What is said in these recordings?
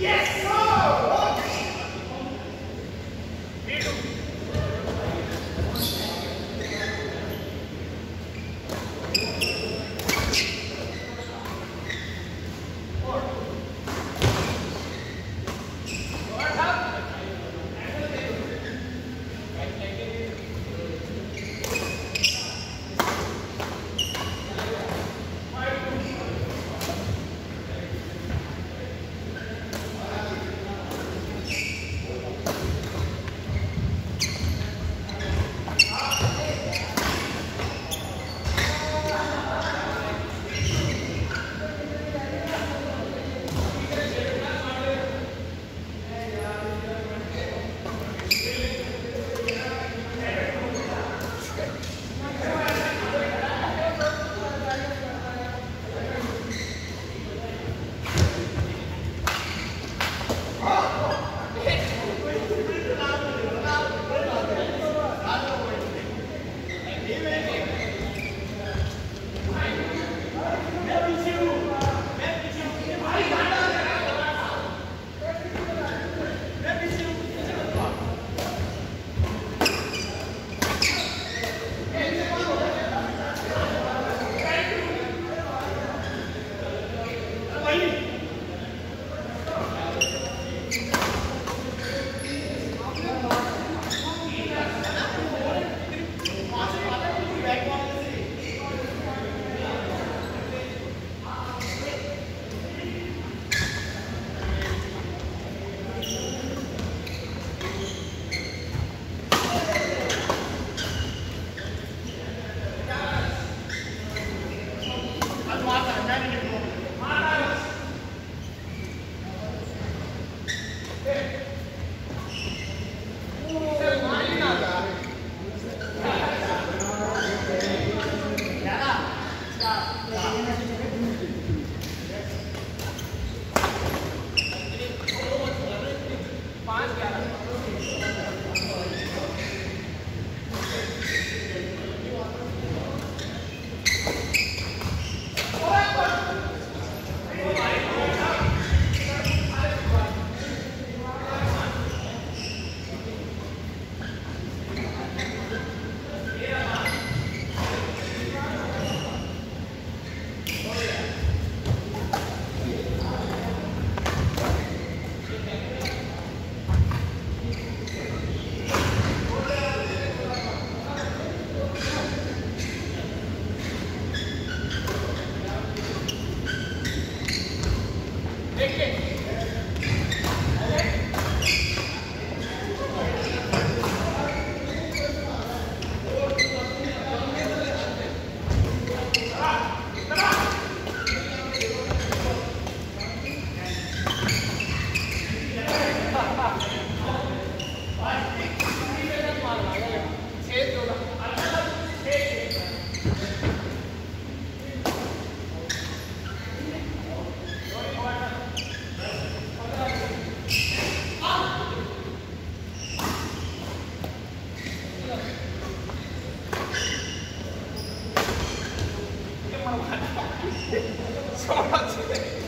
Yes! What?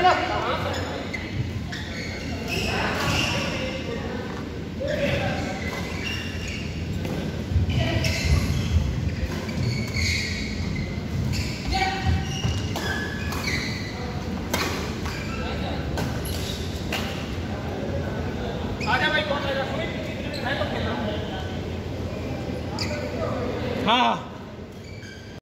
it up.